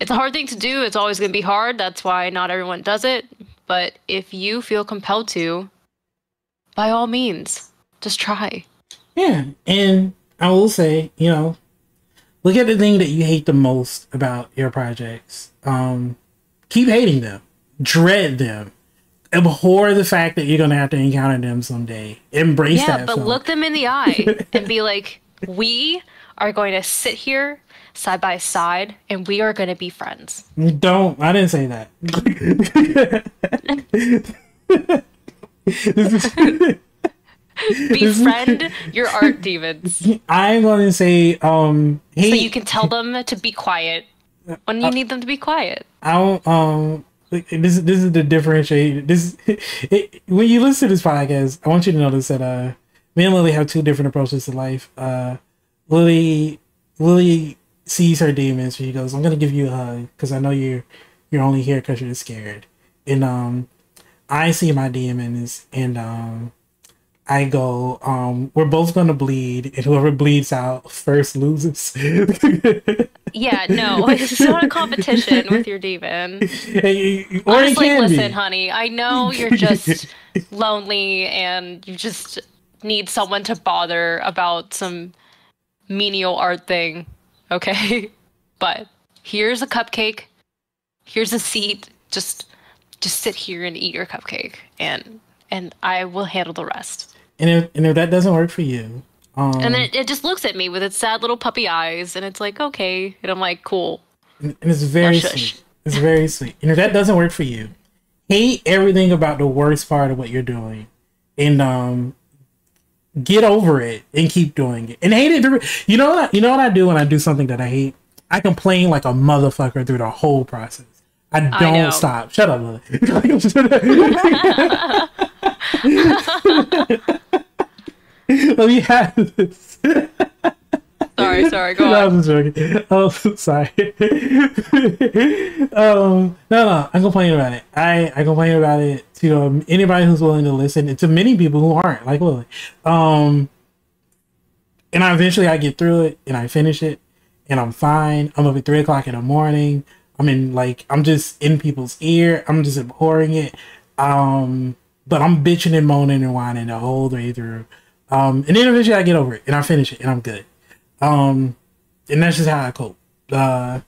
It's a hard thing to do. It's always going to be hard. That's why not everyone does it. But if you feel compelled to, by all means, just try. yeah. And I will say, you know, look at the thing that you hate the most about your projects. Um, keep hating them, dread them, abhor the fact that you're gonna have to encounter them someday. Embrace Yeah, that. but feeling. look them in the eye and be like, we are going to sit here side by side and we are going to be friends. Don't. I didn't say that. Befriend your art demons. I'm gonna say, um, hey, so you can tell them to be quiet when you need them to be quiet. I don't, um, this this is the differentiate. This it, when you listen to this podcast, I want you to notice that uh, me and Lily have two different approaches to life. Uh, Lily, Lily sees her demons. She goes, "I'm gonna give you a hug because I know you're you're only here because you're scared." And um, I see my demons, and um, I go, um, we're both gonna bleed, and whoever bleeds out first loses. Yeah, no, it's not a competition with your demon. Hey, or it Honestly, can listen, be. honey, I know you're just lonely and you just need someone to bother about some menial art thing, okay? But here's a cupcake. Here's a seat. Just just sit here and eat your cupcake and and I will handle the rest. And if, and if that doesn't work for you, um, And then it, it just looks at me with its sad little puppy eyes and it's like, "Okay." And I'm like, "Cool." and it's very Now sweet. It's very sweet. And if that doesn't work for you, hate everything about the worst part of what you're doing, and um, get over it and keep doing it. And hate it. through- You know what? I, you know what I do when I do something that I hate? I complain like a motherfucker through the whole process. I don't know. stop. Shut up, Lily. Let me have this. Sorry, sorry. Go No, I on. was just joking. Oh, sorry. um, no, no, I complain about it. I, I complain about it to um, anybody who's willing to listen, and to many people who aren't, like Lily. Um, and I eventually I get through it and I finish it, and I'm fine. I'm up at three o'clock in the morning. I'm in like I'm just in people's ear. I'm just abhorring it. Um, but I'm bitching and moaning and whining the whole way through. Um, and then eventually I get over it and I finish it and I'm good. Um, and that's just how I cope. Uh,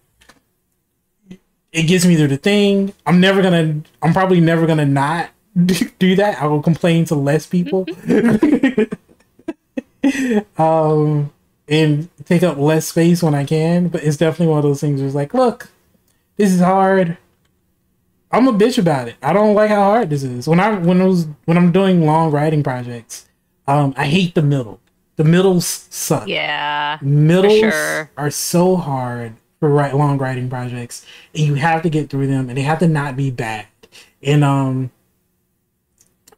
it gets me through the thing. I'm never gonna. I'm probably never gonna not do that. I will complain to less people. um, and take up less space when I can. But it's definitely one of those things where it's like, look, this is hard. I'm a bitch about it. I don't like how hard this is. When I when I was when I'm doing long writing projects, um, I hate the middle. The middles suck. Yeah. Middles sure. are so hard for right long writing projects, and you have to get through them, and they have to not be bad. And um,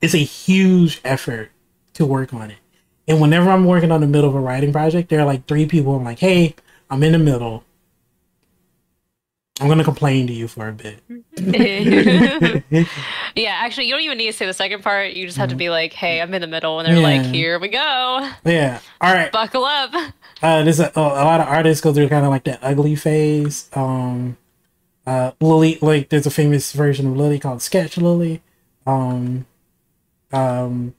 it's a huge effort to work on it. And whenever I'm working on the middle of a writing project, there are like three people. I'm like, hey, I'm in the middle. I'm gonna complain to you for a bit. yeah, actually, you don't even need to say the second part. You just have to be like, "Hey, I'm in the middle," and they're like, "Here we go, Yeah. All right. buckle up." Uh, there's a, a lot of artists go through kind of like that ugly phase. Um, uh, Lily, like there's a famous version of Lily called Sketch Lily. Um, um,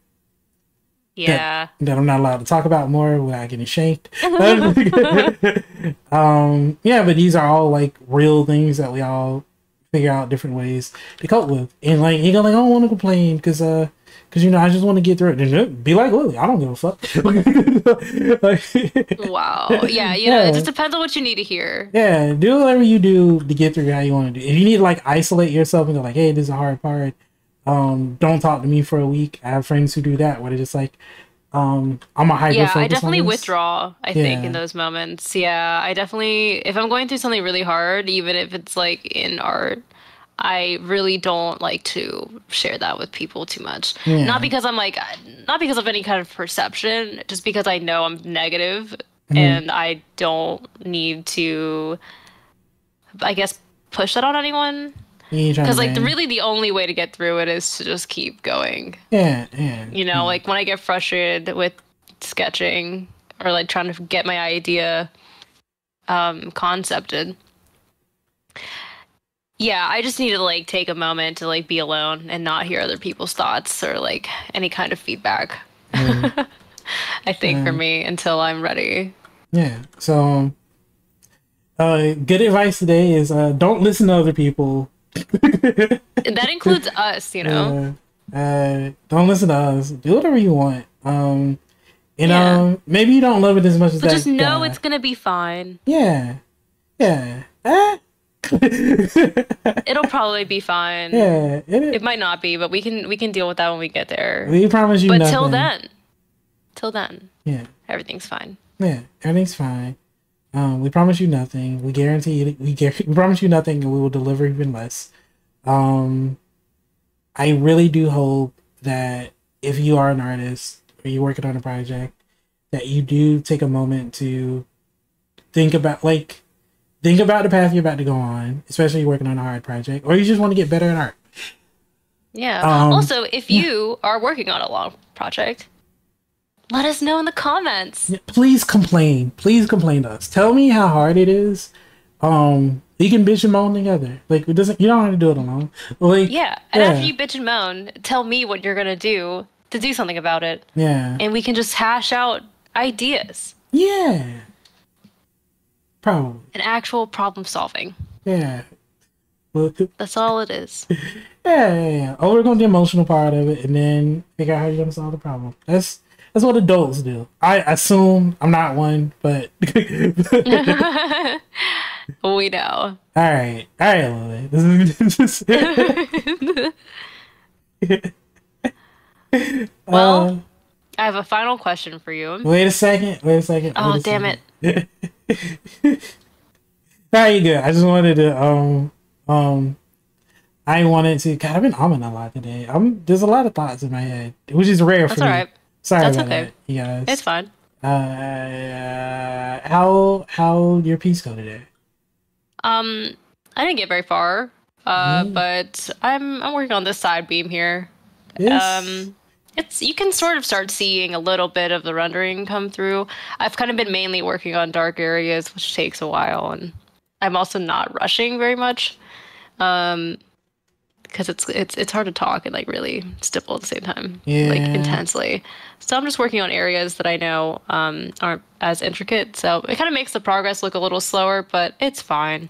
Yeah, that I'm not allowed to talk about more without getting shanked. um, yeah, but these are all like real things that we all figure out different ways to cope with. And like you go like, I don't want to complain because uh, because you know I just want to get through it. Be like Lily, I don't give a fuck. Like, wow. Yeah, you know, it just depends on what you need to hear. yeah, do whatever you do to get through how you want to do. If you need to like isolate yourself and go like, hey, this is a hard part. Um, don't talk to me for a week. I have friends who do that where they're just like, um, I'm a hyper Yeah, I definitely withdraw. I think in those moments. Yeah, I definitely if I'm going through something really hard, even if it's like in art, I really don't like to share that with people too much. Yeah. Not because I'm like not because of any kind of perception, just because I know I'm negative Mm-hmm. and I don't need to I guess push that on anyone You ain't trying because like the, really the only way to get through it is to just keep going. Yeah, yeah, you know like when i get frustrated with sketching or like trying to get my idea um concepted yeah i just need to like take a moment to like be alone and not hear other people's thoughts or like any kind of feedback. I think for me until i'm ready. Yeah. So, um, uh, good advice today is uh, don't listen to other people. that includes us you know Uh, uh, don't listen to us. Do whatever you want. Um, and Yeah. um, maybe you don't love it as much as but that just know guy. it's gonna be fine yeah, yeah, Ah. it'll probably be fine yeah. It, it might not be but we can we can deal with that when we get there we promise you but nothing. till then till then yeah, everything's fine yeah, everything's fine. Um, we promise you nothing. We guarantee you, we, guar- we promise you nothing, and we will deliver even less. Um, I really do hope that if you are an artist or you're working on a project, that you do take a moment to think about like think about the path you're about to go on, especially you're working on a hard project, or you just want to get better at art. Yeah. Um, also, if you are working on a long project, let us know in the comments. Yeah, Please complain. Please complain to us. Tell me how hard it is. Um, we can bitch and moan together. Like it doesn't. You don't have to do it alone. Like Yeah. And Yeah. after you bitch and moan, tell me what you're gonna do to do something about it, yeah, and we can just hash out ideas yeah. Probably. and actual problem solving. Yeah. Yeah, That's all it is. yeah, yeah, yeah. Overcome Oh, the emotional part of it, and then figure out how you're gonna solve the problem. That's that's what adults do. I assume I'm not one, but we know. All right, all right, Lily. This is- Well, Uh, I have a final question for you. Wait a second. Wait a second. Oh, a damn second. it. Nah, you good. I just wanted to um um I wanted to God, I've been umming a lot today. I'm there's a lot of thoughts in my head, which is rare That's for me. right. Sorry That's okay. that, you guys. It's fine. Uh, how how your piece go today? Um, I didn't get very far, uh, Mm. but I'm I'm working on this side beam here. Yes. Um, it's you can sort of start seeing a little bit of the rendering come through. I've kind of been mainly working on dark areas, which takes a while, and I'm also not rushing very much, um, because it's it's it's hard to talk and like really stipple at the same time, like intensely. So I'm just working on areas that I know um, aren't as intricate. So it kind of makes the progress look a little slower, but it's fine.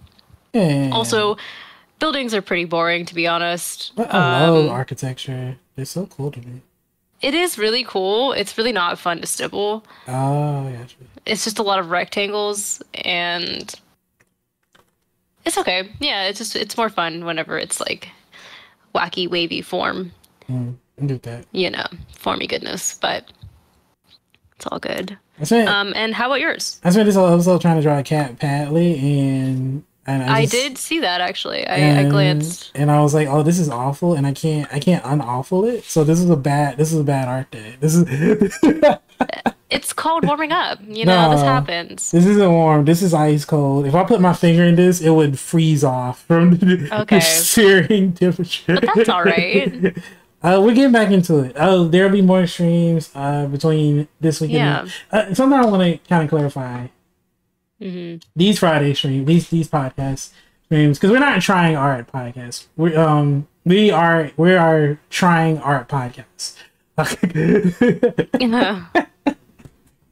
yeah. Also, buildings are pretty boring, to be honest. I love Um, architecture. They're so cool to me. It is really cool. It's really not fun to stipple. Oh, yeah. It's just a lot of rectangles and it's okay. Yeah, it's just it's more fun whenever it's like wacky wavy form. Mm, I that. You know, formy goodness, but it's all good. I spent, Um, and how about yours? I spent this whole episode trying to draw a cat Padley, and and I, I did see that actually. I, I glanced. and I was like, "Oh, this is awful," and I can't, I can't unawful it. So this is a bad, this is a bad art day. This is, It's cold warming up. You know, this happens. this isn't warm. This is ice cold. If I put my finger in this, it would freeze off from the Okay. searing temperature. But that's all right. Uh, we're getting back into it. Oh, there'll be more streams uh, between this week Yeah. and uh, something I want to kind of clarify. hmm these Friday streams, these these podcast streams, because we're not trying art podcasts. We um we are we are trying art podcasts. Which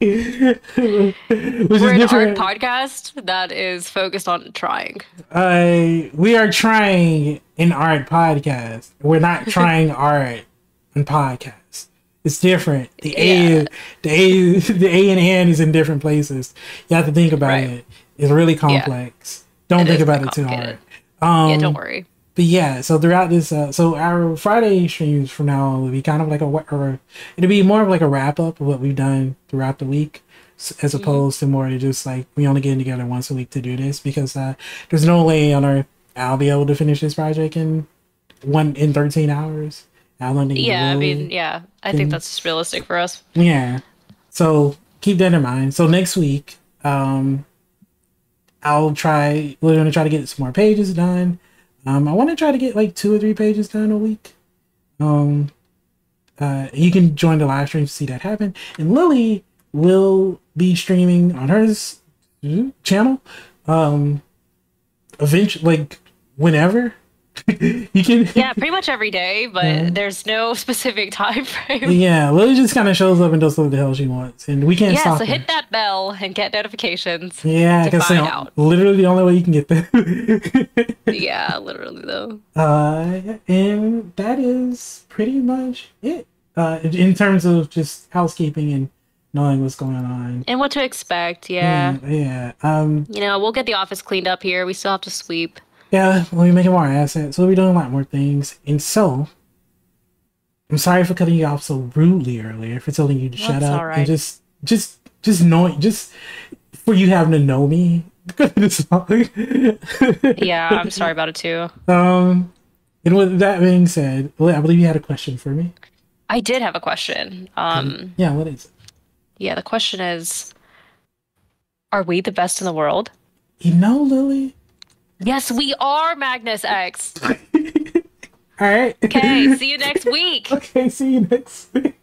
We're is an art podcast that is focused on trying. uh, we are trying an art podcast. We're not trying art and podcast. It's different. The A, Yeah. the A, the A and N is in different places. You have to think about Right. it. It's really complex. Don't It think about it too hard. Um, yeah, don't worry. But yeah, so throughout this, uh, so our Friday streams from now on will be kind of like a, or it'll be more of like a wrap up of what we've done throughout the week, as Mm-hmm. opposed to more to just like we only getting together once a week to do this because uh, there's no way on earth I'll be able to finish this project in one in 13 hours. I don't think Yeah, I mean, yeah, I think that's realistic for us. Yeah. So keep that in mind. So next week, um, I'll try. We're gonna try to get some more pages done. Um, I want to try to get like two or three pages done a week. Um, uh, you can join the live stream to see that happen. And Lily will be streaming on her channel. Um, eventually, like whenever you can. Yeah, pretty much every day, but there's no specific time frame. Yeah, Lily just kind of shows up and does what the hell she wants, and we can't Yeah, stop so her. hit that bell and get notifications. Yeah, to because find out. literally the only way you can get there yeah, literally though. uh, and that is pretty much it. Uh, in- in terms of just housekeeping and knowing what's going on. And what to expect, yeah. Yeah, yeah. Um, You know, we'll get the office cleaned up here. We still have to sweep. Yeah. We'll be making more assets. We'll be doing a lot more things. And so, I'm sorry for cutting you off so rudely earlier. For telling you to shut up all right. and just, just, just knowing, just for you having to know me. Yeah, I'm sorry about it too. Um, and with that being said, I believe you had a question for me. I did have a question. Um, Yeah, what is it? yeah, the question is Are we the best in the world? You know, Lily. Yes, we are, MagnasX. All right. Okay, see you next week. okay. See you next week.